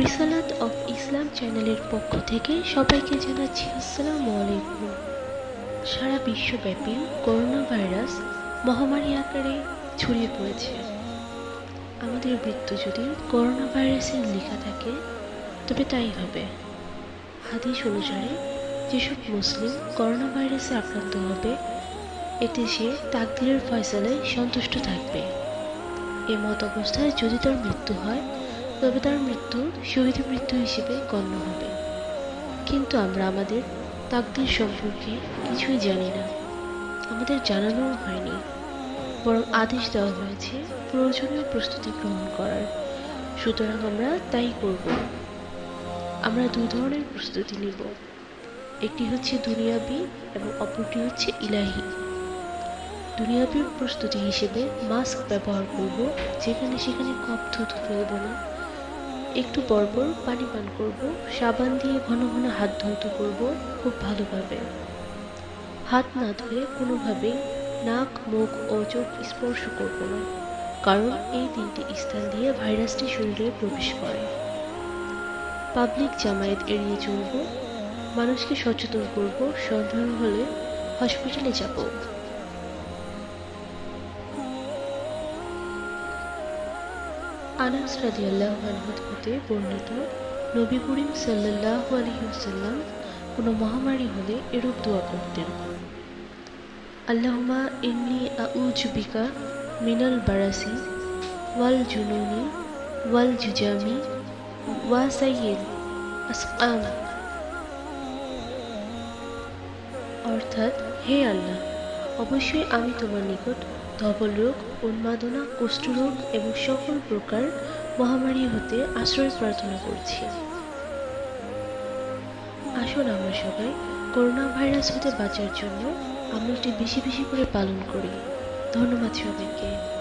রিসালাত of Islam চ্যানেলের পক্ষ থেকে সবাইকে জানাচ্ছি আসসালামু আলাইকুম। সারা বিশ্বব্যাপী করোনা ভাইরাস মহামারী আকারে ছড়িয়ে পড়েছে। আমাদের মৃত্যু যদি করোনা ভাইরাসের লেখা থাকে, তবে তাই হবে। হাদিস অনুসারে, যেসব মুসলিম করোনা ভাইরাসে আক্রান্ত হবে, এতে সে তাকদিরের ফয়সালায় সন্তুষ্ট থাকবে। এ মত অবস্থায় যদি তার মৃত্যু হয় তবে তার মৃত্যু শহীদ মৃত্যু হিসেবে গণ্য হবে। কিন্তু আমরা আমাদের তাকদির সম্পর্কে কিছুই জানি না। আমাদের জানানোও হয়নি। বরং আদেশ দেওয়া হয়েছে প্রয়োজনীয় প্রস্তুতি গ্রহণ করার। সুতরাং আমরা তাই করব। আমরা দুই ধরনের প্রস্তুতি নিব। একটি হচ্ছে দুনিয়াবি এবং অপরটি হচ্ছে ইলাহি। দুনিয়াবির প্রস্তুতি হিসেবে মাস্ক ব্যবহার করব, যেখানে সেখানে কপ থুতু ফেলব না। একটু পরপর পানি পান করব, সাবান দিয়ে ঘন ঘন হাত ধৌত করব খুব ভালোভাবে। হাত না ধুয়ে কোনোভাবেই নাক, মুখ ও চোখ স্পর্শ করব না, কারণ এই তিনটি স্থান দিয়ে ভাইরাসটি শরীরে প্রবেশ করে। পাবলিক জামায়াত এড়িয়ে চলব, মানুষকে সচেতন করব সন্দেহ হলে হসপিটালে যাব। আনাস রাদিয়াল্লাহু আনহু হতে বর্ণিত নবী করিম সাল্লাল্লাহু আলাইহি ওয়াসাল্লাম কোনো মহামারী হলে এরূপ দোয়া করতেন। আল্লাহমা ইন্নী আউযু বিকা মিনাল বারাসি ওয়াল জুনুনি ওয়াল জুজামি ওয়া আসকাম। অর্থাৎ হে আল্লাহ অবশ্যই আমি তোমার নিকট ধবল রোগ, উন্মাদনা, কুষ্ঠরোগ এবং সকল প্রকার মহামারী হতে আশ্রয় প্রার্থনা করছি। আসুন আমরা সবাই করোনা ভাইরাস হতে বাঁচার জন্য আমরা আমলটি বেশি বেশি করে পালন করি। ধন্যবাদ সবাইকে।